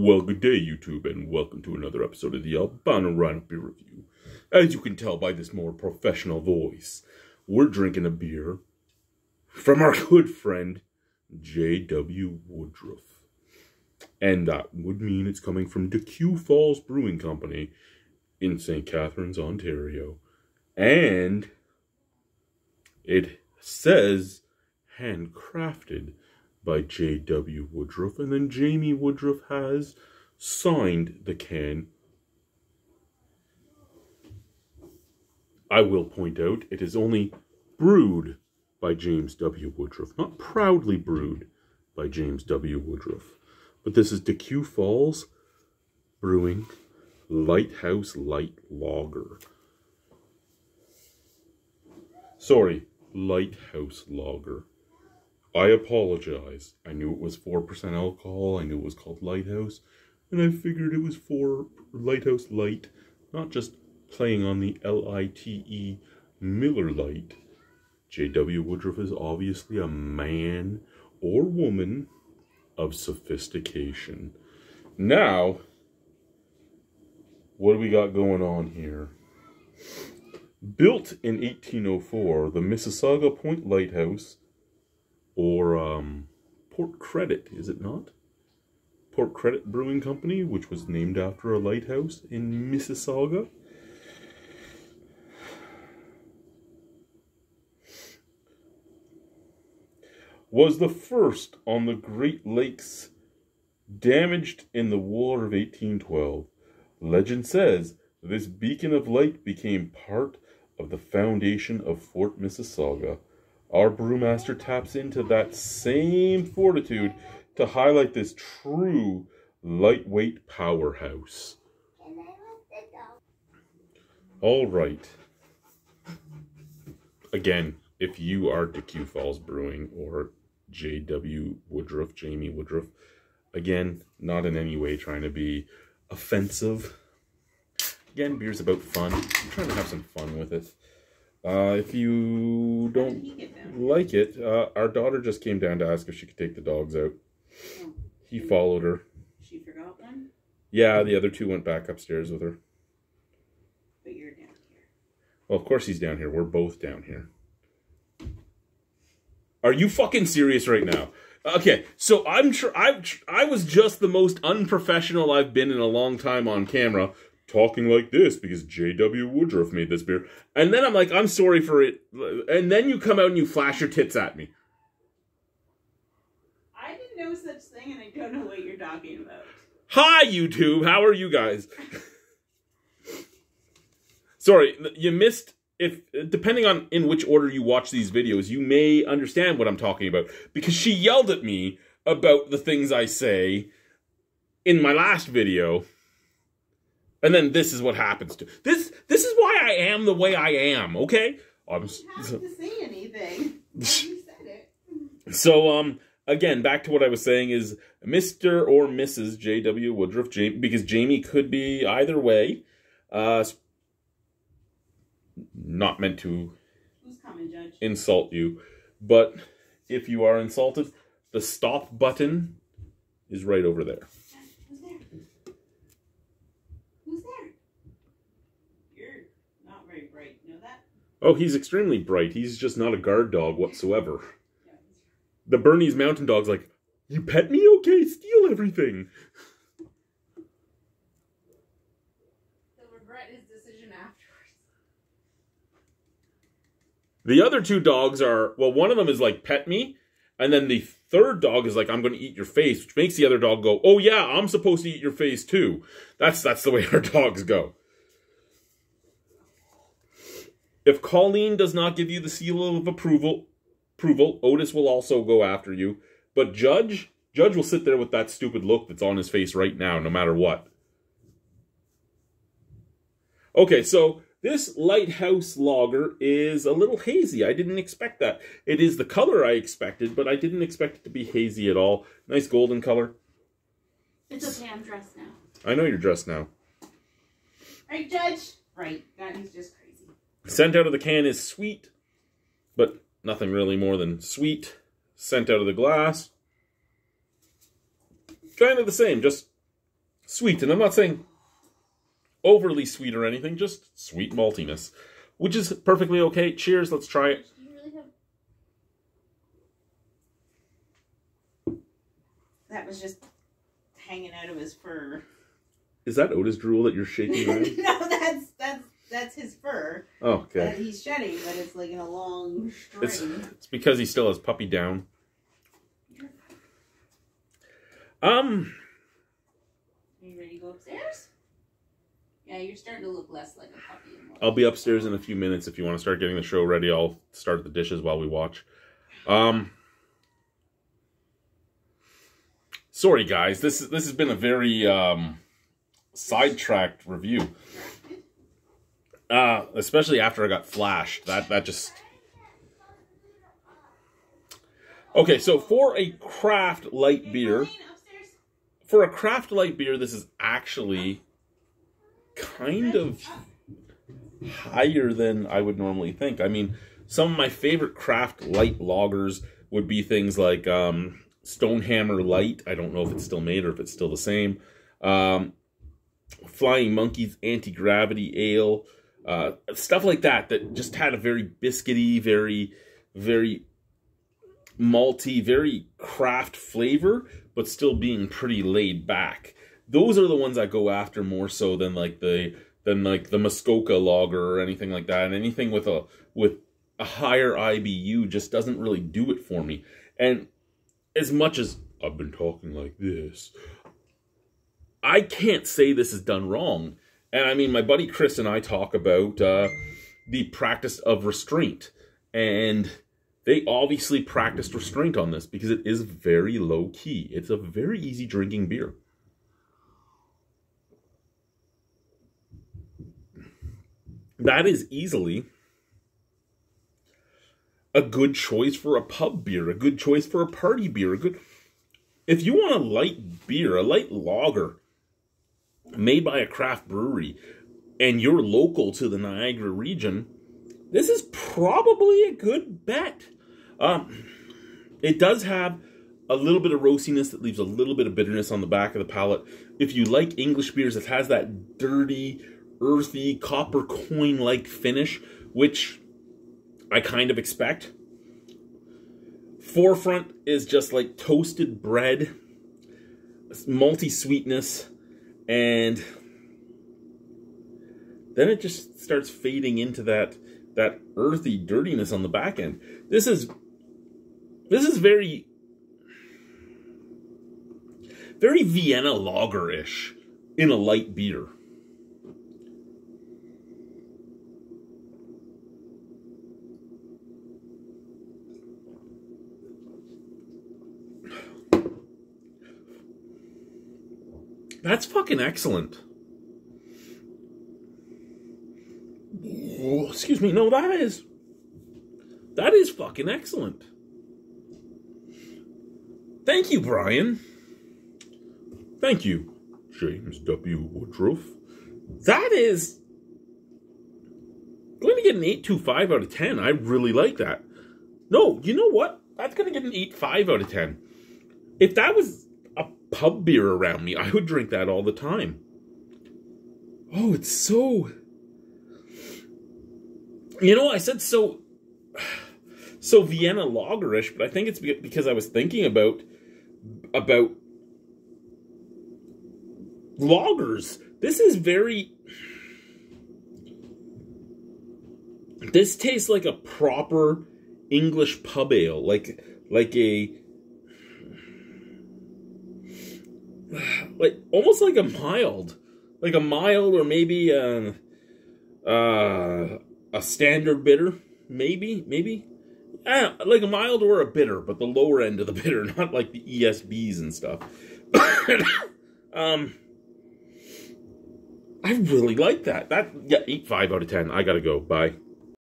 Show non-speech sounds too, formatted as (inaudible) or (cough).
Well, good day, YouTube, and welcome to another episode of the Albino Rhino Beer Review. As you can tell by this more professional voice, we're drinking a beer from our good friend, J.W. Woodruff. And that would mean it's coming from Decew Falls Brewing Company in St. Catharines, Ontario. And it says handcrafted by J.W. Woodruff, and then Jamie Woodruff has signed the can. I will point out it is only brewed by James W. Woodruff, not proudly brewed by James W. Woodruff. But this is Decew Falls Brewing Lighthouse Light Lager. Sorry, Lighthouse Lager. I apologize. I knew it was 4% alcohol. I knew it was called Lighthouse. And I figured it was for Lighthouse Light, not just playing on the L-I-T-E Miller Lite. J.W. Woodruff is obviously a man or woman of sophistication. Now, what do we got going on here? Built in 1804, the Mississauga Point Lighthouse or um, Port Credit, is it not? Port Credit Brewing Company, which was named after a lighthouse in Mississauga. Was the first on the Great Lakes damaged in the War of 1812. Legend says this beacon of light became part of the foundation of Fort Mississauga our brewmaster taps into that same fortitude to highlight this true lightweight powerhouse. All right. Again, if you are Decew Falls Brewing or J.W. Woodruff, Jamie Woodruff, again, not in any way trying to be offensive. Again, beer's about fun. I'm trying to have some fun with it. Uh, if you don't like it, uh, our daughter just came down to ask if she could take the dogs out. Oh. He followed her. She forgot one? Yeah, the other two went back upstairs with her. But you're down here. Well, of course he's down here. We're both down here. Are you fucking serious right now? Okay, so I'm sure I I was just the most unprofessional I've been in a long time on camera talking like this because J.W. Woodruff made this beer. And then I'm like, I'm sorry for it. And then you come out and you flash your tits at me. I didn't know such thing and I don't know what you're talking about. Hi, YouTube. How are you guys? sorry, you missed. If depending on in which order you watch these videos, you may understand what I'm talking about because she yelled at me about the things I say in my last video and then this is what happens to this. This is why I am the way I am. Okay. I'm. You have so, to say anything. (laughs) you said it. So um again back to what I was saying is Mr. or Mrs. J.W. Woodruff because Jamie could be either way. Uh, not meant to coming, insult you, but if you are insulted, the stop button is right over there. Oh, he's extremely bright. He's just not a guard dog whatsoever. The Bernese Mountain Dog's like, You pet me? Okay, steal everything. He'll regret his decision afterwards. The other two dogs are, well, one of them is like, Pet me. And then the third dog is like, I'm going to eat your face, which makes the other dog go, Oh, yeah, I'm supposed to eat your face too. That's, that's the way (laughs) our dogs go. If Colleen does not give you the seal of approval, approval, Otis will also go after you. But Judge, Judge will sit there with that stupid look that's on his face right now, no matter what. Okay, so this Lighthouse Lager is a little hazy. I didn't expect that. It is the color I expected, but I didn't expect it to be hazy at all. Nice golden color. It's okay, I'm dressed now. I know you're dressed now. Right, Judge? Right, that is just Scent out of the can is sweet, but nothing really more than sweet. Scent out of the glass, kind of the same, just sweet, and I'm not saying overly sweet or anything, just sweet maltiness, which is perfectly okay. Cheers, let's try it. Do you really have That was just hanging out of his fur. Is that Otis drool that you're shaking (laughs) no, that's that's that's his fur oh, that okay. he's shedding, but it's like in a long string. It's it's because he still has puppy down. Um, Are you ready to go upstairs? Yeah, you're starting to look less like a puppy. And I'll be upstairs in a few minutes. If you want to start getting the show ready, I'll start the dishes while we watch. Um, sorry guys, this is this has been a very um sidetracked review. Uh, especially after I got flashed. That that just Okay, so for a craft light beer, for a craft light beer, this is actually kind of higher than I would normally think. I mean, some of my favorite craft light lagers would be things like um, Stonehammer Light. I don't know if it's still made or if it's still the same. Um, Flying Monkeys Anti Gravity Ale, uh, stuff like that. That just had a very biscuity, very, very malty, very craft flavor, but still being pretty laid back. Those are the ones I go after more so than like the than like the Muskoka lager or anything like that. And anything with a with a higher IBU just doesn't really do it for me. And as much as I've been talking like this, I can't say this is done wrong. And I mean, my buddy Chris and I talk about uh, the practice of restraint, and they obviously practiced restraint on this because it is very low key. It's a very easy drinking beer. That is easily a good choice for a pub beer, a good choice for a party beer, a good if you want a light beer, a light lager made by a craft brewery and you're local to the Niagara region, this is probably a good bet. Um, it does have a little bit of roastiness that leaves a little bit of bitterness on the back of the palate. If you like English beers, it has that dirty, earthy, copper coin like finish, which I kind of expect. Forefront is just like toasted bread, malty sweetness, and then it just starts fading into that that earthy dirtiness on the back end. This is this is very very Vienna lager-ish in a light beer. That's fucking excellent. Oh, excuse me. No, that is that is fucking excellent. Thank you, Brian. Thank you, James W. Woodruff. That is going to get an 825 out of 10. I really like that. No, you know what? That's going to get an 85 out of 10. If that was pub beer around me, I would drink that all the time. Oh, it's so. You know, I said so. So Vienna lagerish, but I think it's because I was thinking about about lagers. This is very. This tastes like a proper English pub ale, like like a like almost like a mild, like a mild or maybe a, uh, a standard bitter, maybe maybe. Uh, like a mild or a bitter, but the lower end of the (laughs) bitter, not like the ESBs and stuff. (coughs) um, I really like that. That yeah, eight five out of ten. I gotta go. Bye.